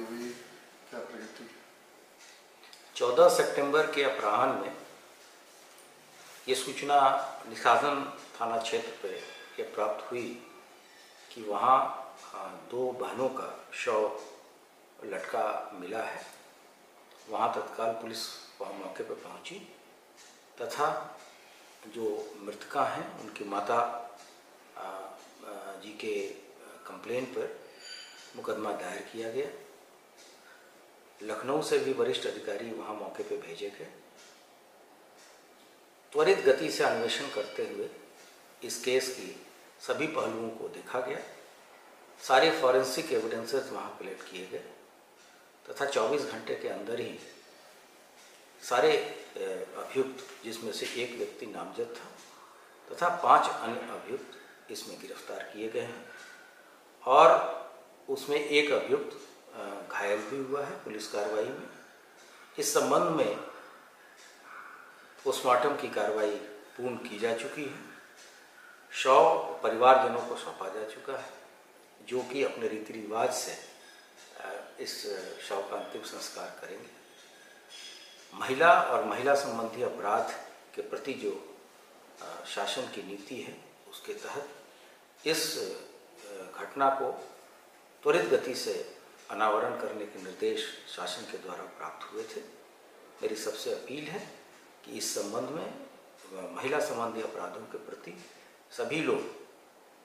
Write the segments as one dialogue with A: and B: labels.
A: हुई क्या प्रगति
B: चौदह सितंबर के अपराह्न में ये सूचना निष्कासन थाना क्षेत्र पे ये प्राप्त हुई कि वहाँ दो बहनों का शव लटका मिला है। वहाँ तत्काल पुलिस वहाँ मौके पर पहुँची तथा जो मृतका हैं, उनकी माता जी के कंप्लेन पर मुकदमा दायर किया गया। लखनऊ से भी वरिष्ठ अधिकारी वहाँ मौके पर भेजे गए। त्वरित गति से अन्वेषण करते हुए इस केस की सभी पहलुओं को देखा गया। सारे फॉरेंसिक एविडेंसेस वहाँ कलेक्ट किए गए। तथा 24 घंटे के अंदर ही सारे अभियुक्त, जिसमें से एक व्यक्ति नामजद था, तथा पाँच अन्य अभियुक्त इसमें गिरफ़्तार किए गए हैं। और उसमें एक अभियुक्त घायल भी हुआ है, पुलिस कार्रवाई में। इस संबंध में पोस्टमार्टम की कार्रवाई पूर्ण की जा चुकी है। शव परिवारजनों को सौंपा जा चुका है, जो कि अपने रीति रिवाज से इस शव का अंतिम संस्कार करेंगे। महिला और महिला संबंधी अपराध के प्रति जो शासन की नीति है, उसके तहत इस घटना को त्वरित गति से अनावरण करने के निर्देश शासन के द्वारा प्राप्त हुए थे। मेरी सबसे अपील है कि इस संबंध में, महिला संबंधी अपराधों के प्रति सभी लोग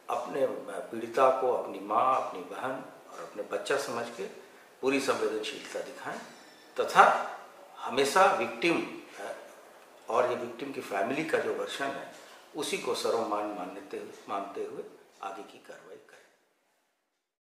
B: अपने, पीड़िता को अपनी माँ, अपनी बहन और अपने बच्चा समझ के पूरी संवेदनशीलता दिखाएँ तथा हमेशा विक्टिम और ये विक्टिम की फैमिली का जो वर्षन है, उसी को सर्वमान मानते मानते हुए आगे की कार्रवाई